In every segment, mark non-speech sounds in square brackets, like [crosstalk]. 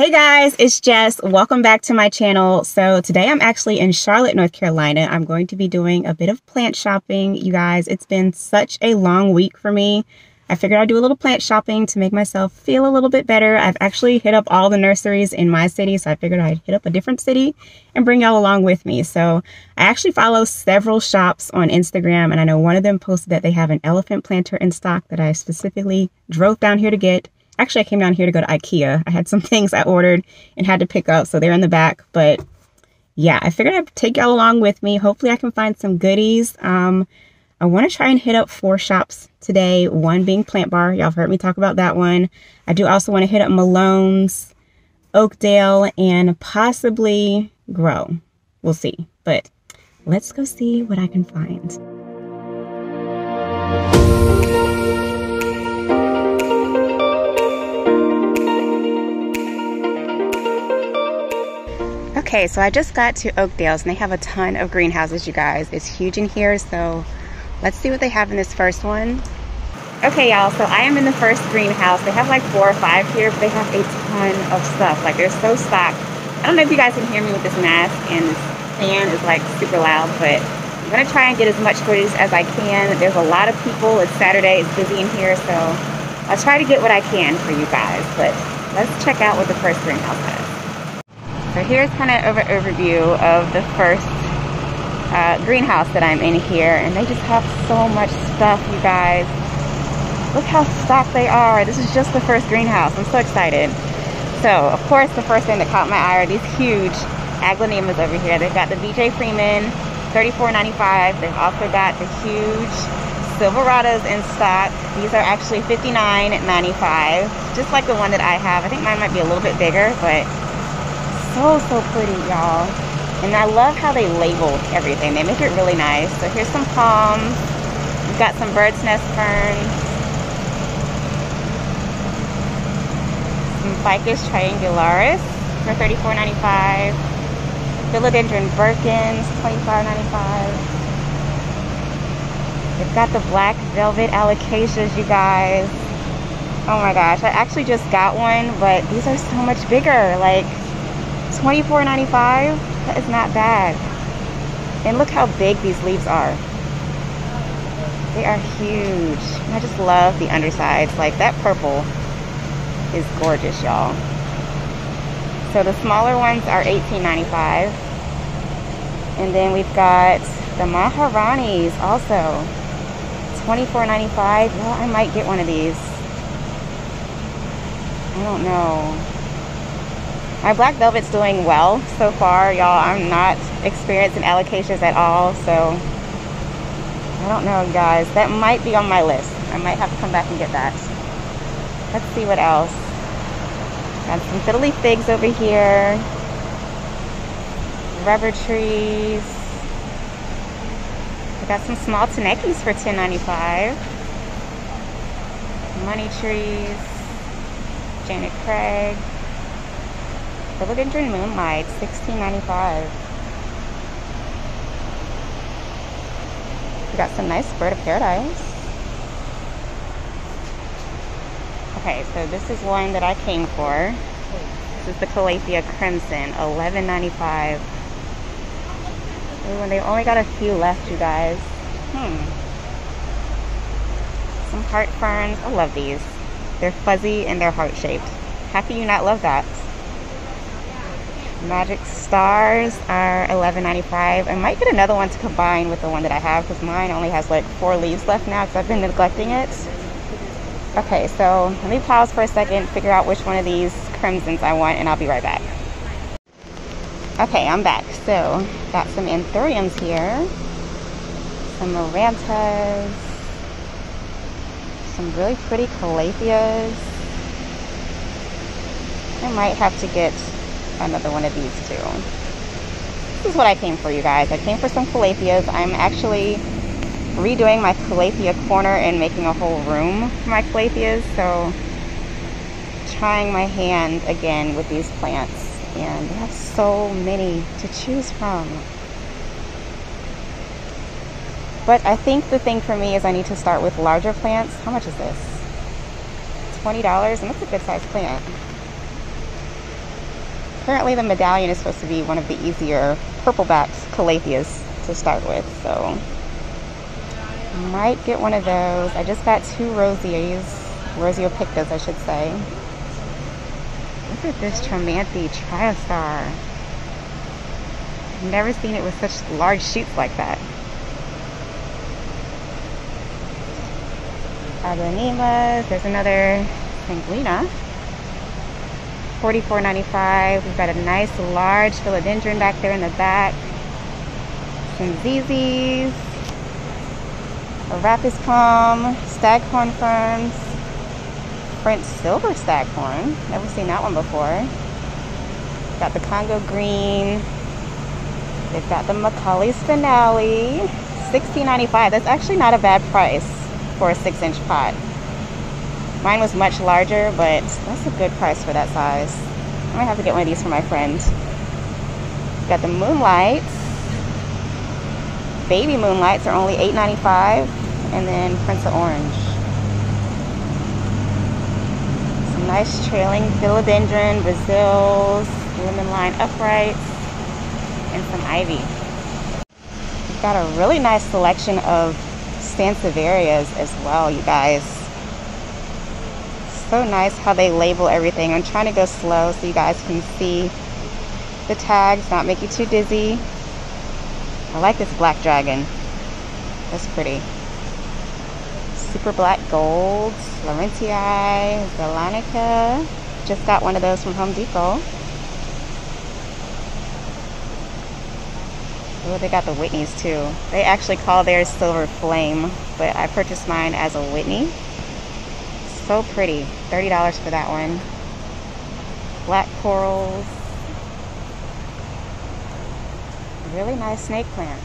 Hey guys, it's Jess. Welcome back to my channel. So today I'm actually in Charlotte, North Carolina. I'm going to be doing a bit of plant shopping. You guys, it's been such a long week for me. I figured I'd do a little plant shopping to make myself feel a little bit better. I've actually hit up all the nurseries in my city, so I figured I'd hit up a different city and bring y'all along with me. So I actually follow several shops on Instagram, and I know one of them posted that they have an elephant planter in stock that I specifically drove down here to get. Actually, I came down here to go to Ikea. I had some [laughs] things I ordered and had to pick up, so they're in the back. But yeah, I figured I'd take y'all along with me. Hopefully, I can find some goodies. Um, I want to try and hit up four shops today, one being Plant Bar. Y'all have heard me talk about that one. I do also want to hit up Malone's, Oakdale, and possibly Grow. We'll see. But let's go see what I can find. Okay, so I just got to Oakdale's and they have a ton of greenhouses, you guys. It's huge in here, so let's see what they have in this first one. Okay, y'all, so I am in the first greenhouse. They have like four or five here, but they have a ton of stuff. Like, they're so stocked. I don't know if you guys can hear me with this mask and this fan is like super loud, but I'm gonna try and get as much footage as I can. There's a lot of people. It's Saturday, it's busy in here, so I'll try to get what I can for you guys. But let's check out what the first greenhouse has. So here's kind of an overview of the first uh, greenhouse that I'm in here. And they just have so much stuff, you guys. Look how stocked they are. This is just the first greenhouse. I'm so excited. So, of course, the first thing that caught my eye are these huge aglaonemas over here. They've got the BJ Freeman, $34.95. They've also got the huge Silverados in stock. These are actually $59.95, just like the one that I have. I think mine might be a little bit bigger, but so, so pretty, y'all. And I love how they label everything. They make it really nice. So here's some palms. We've got some bird's nest ferns. Some Ficus triangularis for $34.95. Philodendron Birkins, $25.95. They've got the black velvet alocasias, you guys. Oh my gosh, I actually just got one, but these are so much bigger. Like, $24.95 that is not bad. And look how big these leaves are. They are huge. And I just love the undersides. Like that purple is gorgeous y'all. So the smaller ones are $18.95 and then we've got the Maharanis also. $24.95 well I might get one of these. I don't know my black velvet's doing well so far, y'all. I'm not experiencing alocasias at all, so I don't know, guys. That might be on my list. I might have to come back and get that. Let's see what else. Got some fiddly figs over here. Rubber trees. I got some small Tinekes for $10.95. Money trees. Janet Craig. Philodendron Moonlight, $16.95. We got some nice bird of paradise. Okay, so this is one that I came for. This is the Calathea Crimson, $11.95. Ooh, and they only got a few left, you guys. Hmm. Some heart ferns. I love these. They're fuzzy and they're heart-shaped. How can you not love that? Magic Stars are $11.95. I might get another one to combine with the one that I have because mine only has like four leaves left now because I've been neglecting it. Okay, so let me pause for a second, figure out which one of these crimsons I want, and I'll be right back. Okay, I'm back. So, got some anthuriums here, some marantas, some really pretty calatheas. I might have to get another one of these too. This is what I came for, you guys. I came for some calatheas. I'm actually redoing my calathea corner and making a whole room for my calatheas. So trying my hand again with these plants. And they have so many to choose from. But I think the thing for me is I need to start with larger plants. How much is this? $20 and that's a good sized plant. Apparently the medallion is supposed to be one of the easier purplebacks calatheas to start with, so might get one of those. I just got two rosies, roseopictas I should say. Look at this Stromanthe Triostar. I've never seen it with such large shoots like that. Aglaonemas, there's another Sanguina. $44.95. We've got a nice large philodendron back there in the back. Some ZZs. A Rhapis Palm. Staghorn ferns. French silver staghorn. Never seen that one before. Got the Congo green. They've got the Macaulay spinelli. $16.95. That's actually not a bad price for a six inch pot. Mine was much larger, but that's a good price for that size. I might have to get one of these for my friend. Got the Moonlights. Baby Moonlights are only $8.95. And then Prince of Orange. Some nice trailing philodendron, Brazils, lemon line uprights, and some ivy. We've got a really nice selection of Sansevierias as well, you guys so nice how they label everything. I'm trying to go slow so you guys can see the tags, not make you too dizzy. I like this black dragon. That's pretty. Super black gold, Laurentii, Zeylanica. Just got one of those from Home Depot. Oh, they got the Whitneys too. They actually call theirs Silver Flame, but I purchased mine as a Whitney so pretty. $30 for that one. Black corals. Really nice snake plants.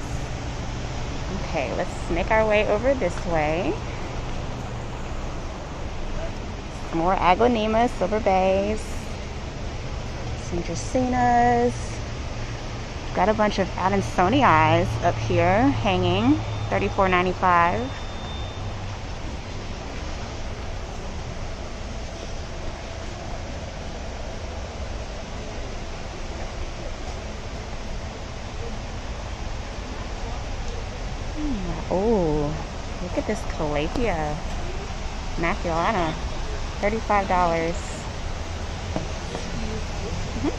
Okay, let's make our way over this way. More aglaonemas, silver bays. Some dracenas. Got a bunch of Adansonii up here hanging. $34.95. Oh, look at this Calathea maculata. 35. dollars mm -hmm.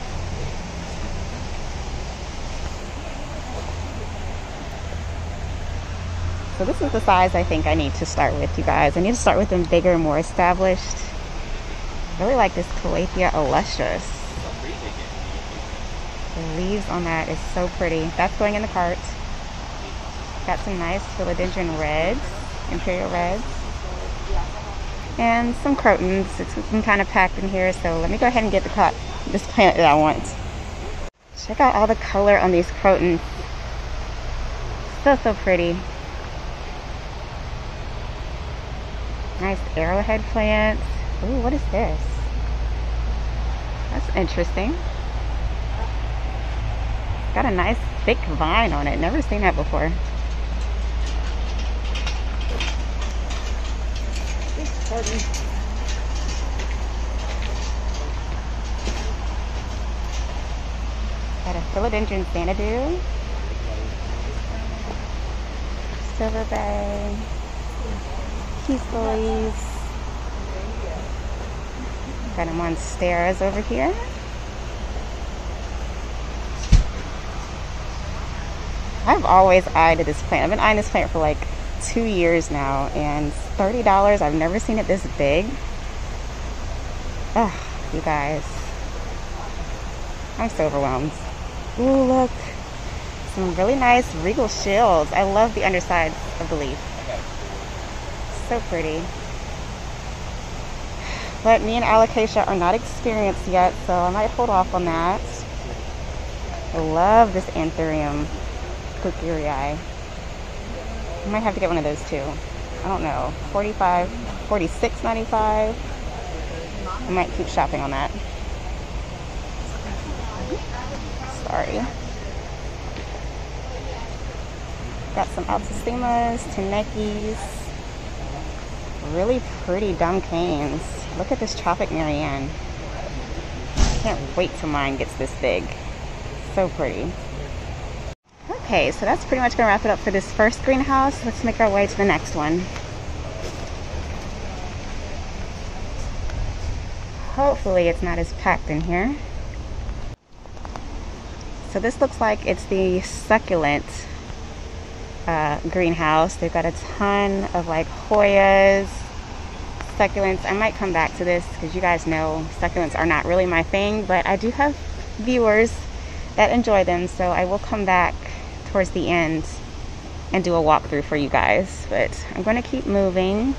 So this is the size I think I need to start with, you guys. I need to start with them bigger, more established. I really like this Calathea illustris. The leaves on that is so pretty. That's going in the cart. Got some nice philodendron reds, imperial reds, and some crotons. It's been kind of packed in here, so let me go ahead and get the cut, this plant that I want. Check out all the color on these crotons. So, so pretty. Nice arrowhead plants. Ooh, what is this? That's interesting. Got a nice thick vine on it. Never seen that before. Pardon. Got a philodendron Xanadu. Silver Bay. Peace lilies. Got a monsteras over here. I've always eyed this plant. I've been eyeing this plant for like two years now and $30 I've never seen it this big. Ugh, you guys. I'm so overwhelmed. Ooh look. Some really nice regal shields. I love the undersides of the leaf. So pretty. But me and alocasia are not experienced yet so I might hold off on that. I love this anthurium. Hookeri I might have to get one of those too. I don't know. 45 46.95. I might keep shopping on that. Sorry. Got some Altissimas, Tinekes. Really pretty dumb canes. Look at this Tropic Marianne. can't wait till mine gets this big. So pretty. Okay, so that's pretty much gonna wrap it up for this first greenhouse. Let's make our way to the next one. Hopefully it's not as packed in here. So this looks like it's the succulent uh, greenhouse. They've got a ton of like Hoyas, succulents. I might come back to this because you guys know succulents are not really my thing, but I do have viewers that enjoy them, so I will come back towards the end and do a walkthrough for you guys. But I'm going to keep moving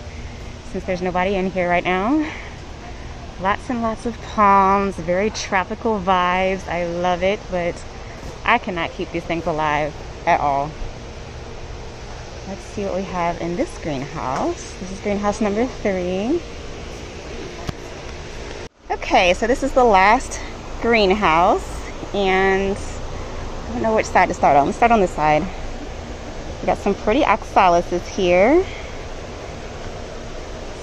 since there's nobody in here right now. Lots and lots of palms, very tropical vibes. I love it, but I cannot keep these things alive at all. Let's see what we have in this greenhouse. This is greenhouse number three. Okay, so this is the last greenhouse, and I don't know which side to start on. Let's start on this side. We got some pretty oxalises here.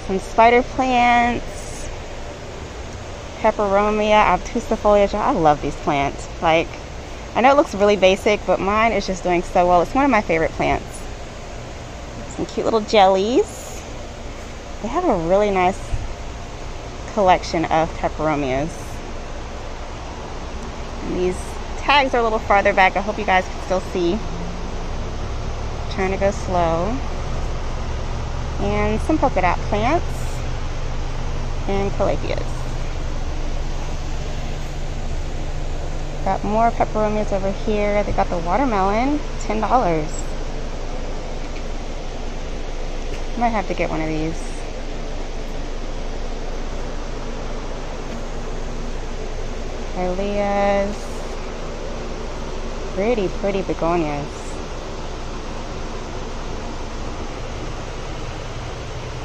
Some spider plants. Peperomia obtusifolia. I love these plants. Like, I know it looks really basic, but mine is just doing so well. It's one of my favorite plants. Some cute little jellies. They have a really nice collection of peperomias. And these tags are a little farther back. I hope you guys can still see. trying to go slow. And some polka dot plants and calatheas. Got more peperomias over here. They got the watermelon, $10. Might have to get one of these. Hylias. Pretty, pretty begonias.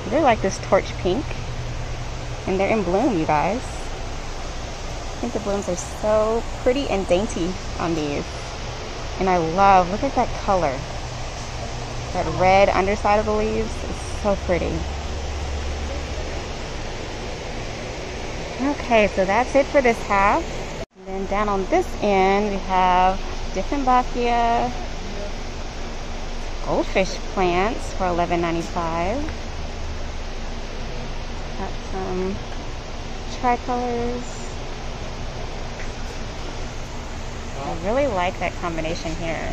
They're like this torch pink. And they're in bloom, you guys. I think the blooms are so pretty and dainty on these. And I love, look at that color. That red underside of the leaves is so pretty. Okay, so that's it for this half. And then down on this end, we have Dieffenbachia goldfish plants for $11.95. Got some tricolors. I really like that combination here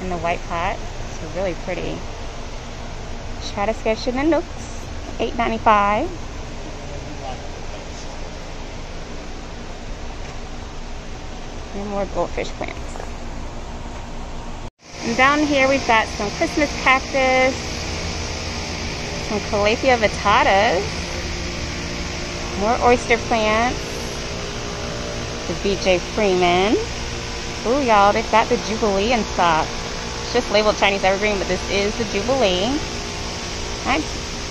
in the white pot it's really pretty. Stratoscale and Nooks, $8.95. And more goldfish plants. And down here we've got some Christmas cactus, some Calathea vittatas, more oyster plants, the BJ Freeman. Ooh, y'all, they've got the Jubilee in stock It's just labeled Chinese Evergreen, but this is the Jubilee.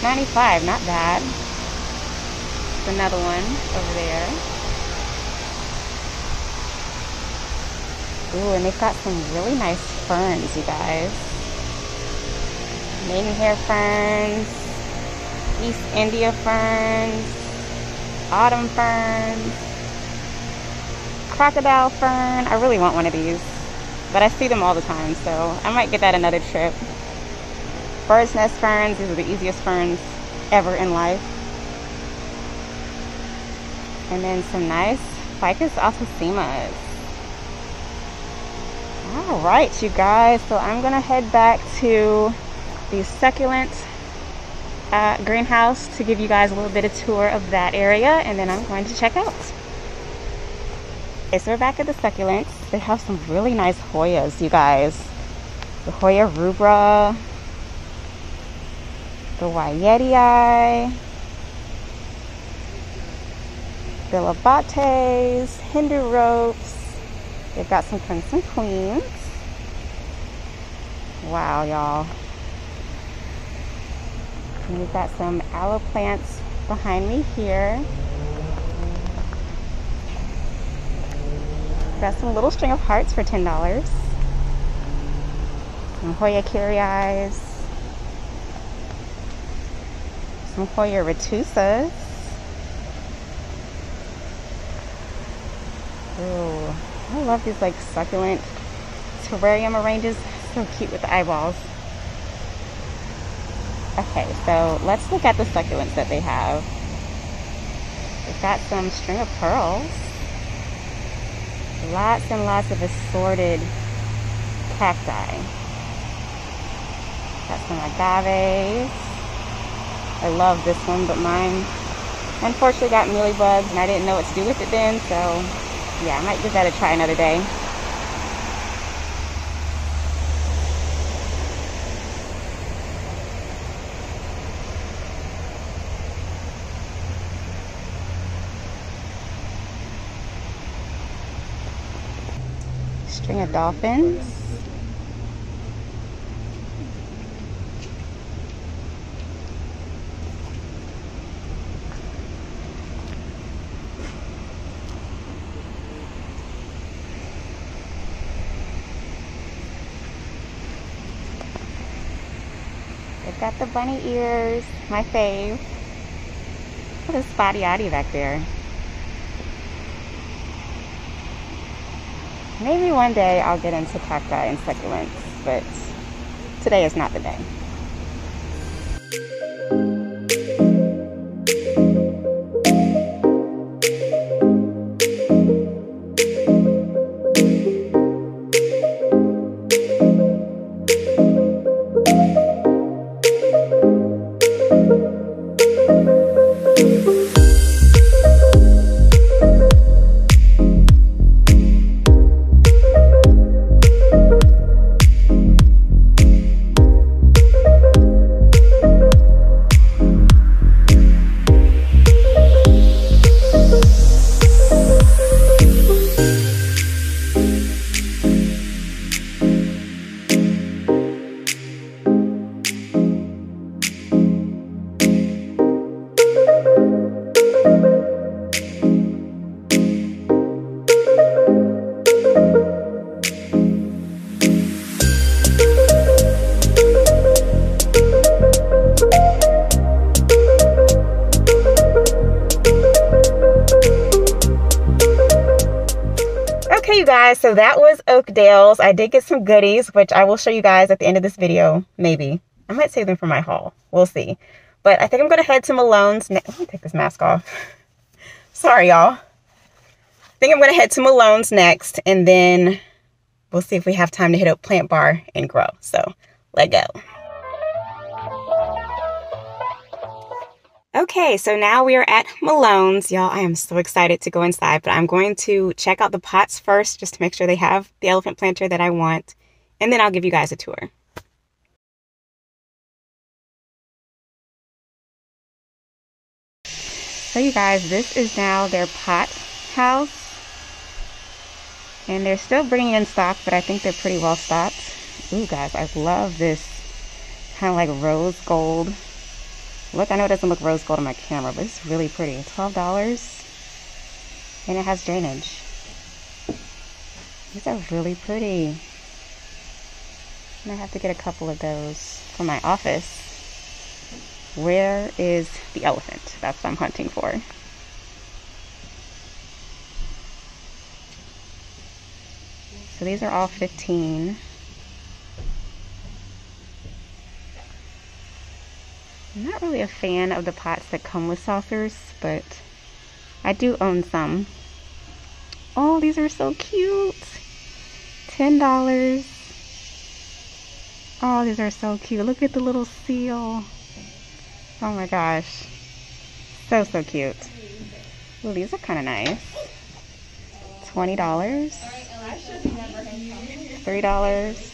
95, not bad. There's another one over there. Ooh, and they've got some really nice ferns, you guys. Maidenhair ferns, East India ferns, autumn ferns, crocodile fern. I really want one of these. But I see them all the time, so I might get that another trip. Bird's nest ferns, these are the easiest ferns ever in life. And then some nice Ficus altissimas. All right, you guys, so I'm gonna head back to the succulent uh, greenhouse to give you guys a little bit of tour of that area and then I'm going to check out. Okay, so we're back at the succulents. They have some really nice Hoyas, you guys. The Hoya rubra, the wayetii, the Labates, Hindu ropes. They've got some Crimson Queens. Wow, y'all. And we've got some aloe plants behind me here. Got some little string of hearts for $10. Some Hoya Kerrii. Some Hoya retusas. Ooh, I love these like succulent terrarium arranges. So cute with the eyeballs. Okay, so let's look at the succulents that they have. They've got some string of pearls. Lots and lots of assorted cacti. Got some agaves. I love this one, but mine unfortunately got mealybugs and I didn't know what to do with it then, so yeah, I might give that a try another day. String of dolphins. They've got the bunny ears, my fave. Look at the spotty Yachty back there. Maybe one day I'll get into cacti and succulents, but today is not the day. So that was Oakdale's. I did get some goodies, which I will show you guys at the end of this video, maybe. I might save them for my haul. We'll see. But I think I'm going to head to Malone's. Let me take this mask off. [laughs] Sorry, y'all. I think I'm going to head to Malone's next, and then we'll see if we have time to hit up Plant Bar and grow. So, let go. Okay, so now we are at Malone's. Y'all, I am so excited to go inside, but I'm going to check out the pots first just to make sure they have the elephant planter that I want, and then I'll give you guys a tour. So you guys, this is now their pot house. And they're still bringing in stock, but I think they're pretty well stocked. Ooh, guys, I love this kind of like rose gold Look, I know it doesn't look rose gold on my camera, but it's really pretty. $12. And it has drainage. These are really pretty. I have to get a couple of those for my office. Where is the elephant? That's what I'm hunting for. So these are all 15. I'm not really a fan of the pots that come with saucers, but I do own some. Oh, these are so cute. $10. Oh, these are so cute. Look at the little seal. Oh my gosh. So, so cute. Well, these are kind of nice. $20. $3.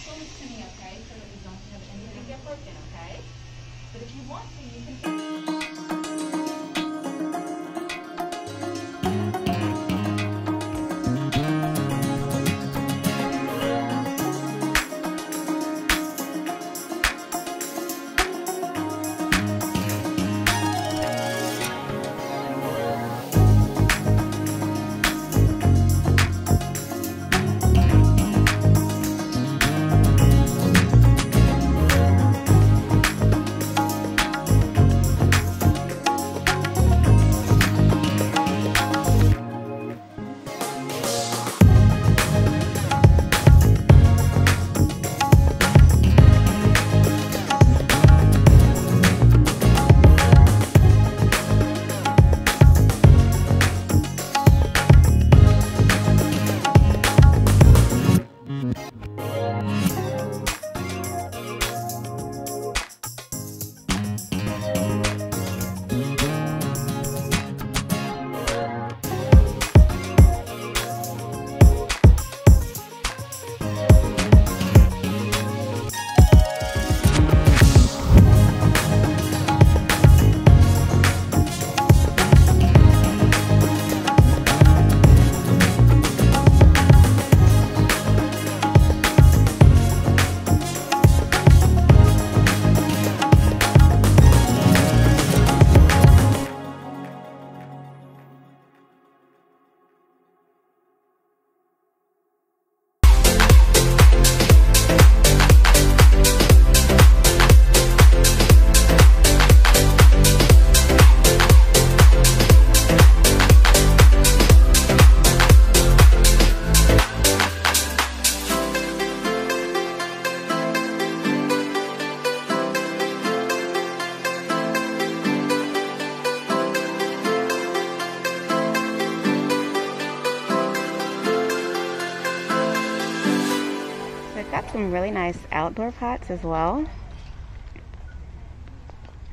Really nice outdoor pots as well.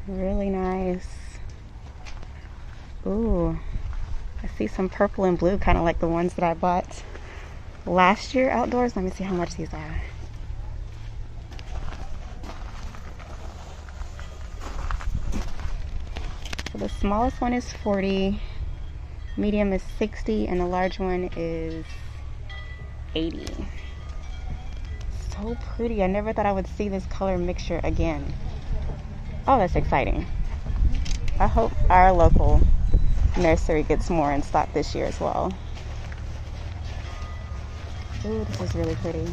Really nice. Ooh, I see some purple and blue, kind of like the ones that I bought last year outdoors. Let me see how much these are. So the smallest one is 40, medium is 60, and the large one is 80. So pretty. I never thought I would see this color mixture again. Oh, that's exciting. I hope our local nursery gets more in stock this year as well. Ooh, this is really pretty.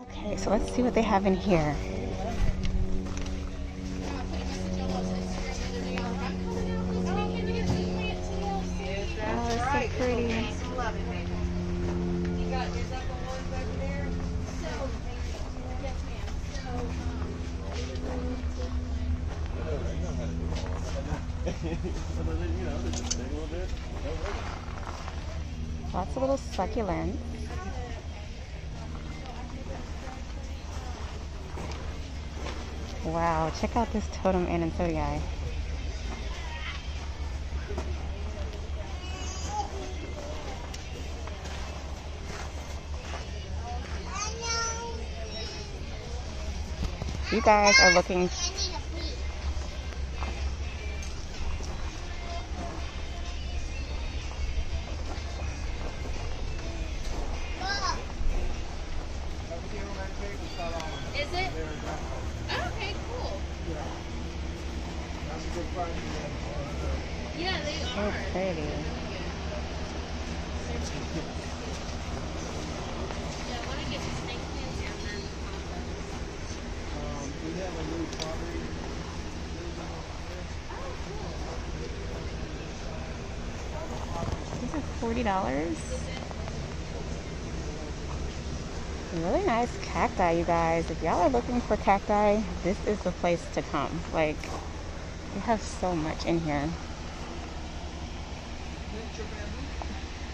Okay, so let's see what they have in here. Wow, check out this totem and Adansonii. You guys are looking $40. Really nice cacti, you guys. If y'all are looking for cacti, this is the place to come. Like, we have so much in here.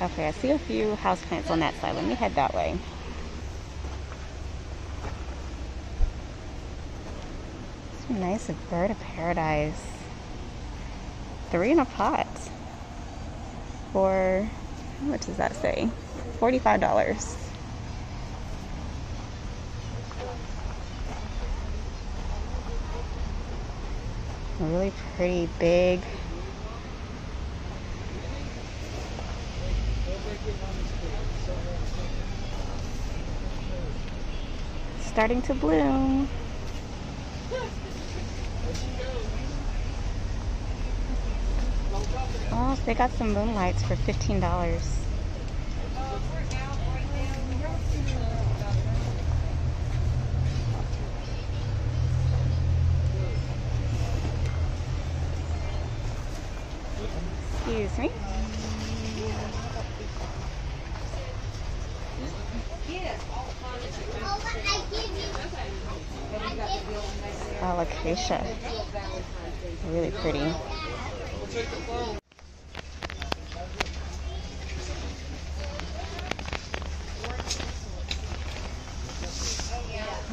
Okay, I see a few houseplants on that side. Let me head that way. It's nice, bird of paradise. Three in a pot for much does that say? $45. really pretty big starting to bloom Oh, they got some moonlights for $15. Excuse me. Oh, Alocasia. Really pretty.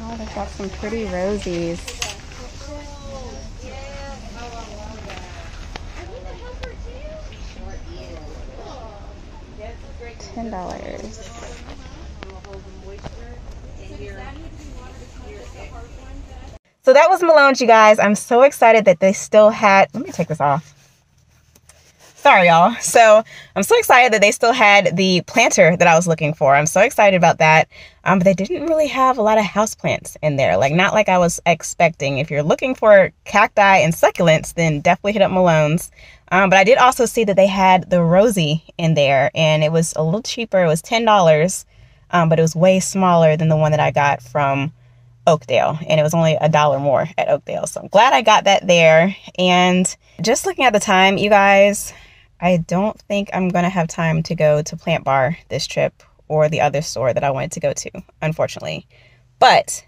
Oh, they've got some pretty rosies. Ten dollars. So that was Malone's, you guys. I'm so excited that they still had. Let me take this off. Sorry, y'all. So I'm so excited that they still had the planter that I was looking for. I'm so excited about that. Um, but they didn't really have a lot of houseplants in there. Like, not like I was expecting. If you're looking for cacti and succulents, then definitely hit up Malone's. Um, but I did also see that they had the rosy in there, and it was a little cheaper. It was $10, um, but it was way smaller than the one that I got from Oakdale, and it was only a dollar more at Oakdale. So I'm glad I got that there. And just looking at the time, you guys, I don't think I'm going to have time to go to Plant Bar this trip or the other store that I wanted to go to, unfortunately. But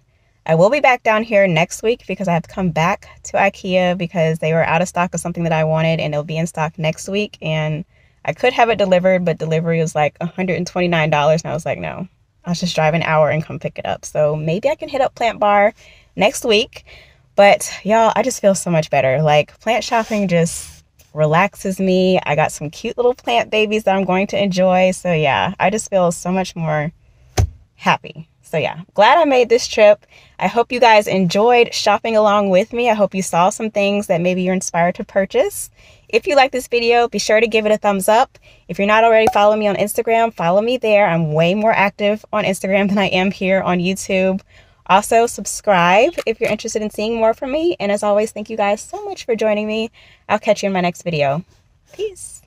I will be back down here next week because I have to come back to IKEA because they were out of stock of something that I wanted and it'll be in stock next week. And I could have it delivered, but delivery was like $129. And I was like, no, I'll just drive an hour and come pick it up. So maybe I can hit up Plant Bar next week. But y'all, I just feel so much better. Like plant shopping just relaxes me. I got some cute little plant babies that I'm going to enjoy. So yeah, I just feel so much more happy. So yeah, glad I made this trip. I hope you guys enjoyed shopping along with me. I hope you saw some things that maybe you're inspired to purchase. If you like this video, be sure to give it a thumbs up. If you're not already following me on Instagram, follow me there. I'm way more active on Instagram than I am here on YouTube. Also, subscribe if you're interested in seeing more from me. And as always, thank you guys so much for joining me. I'll catch you in my next video. Peace.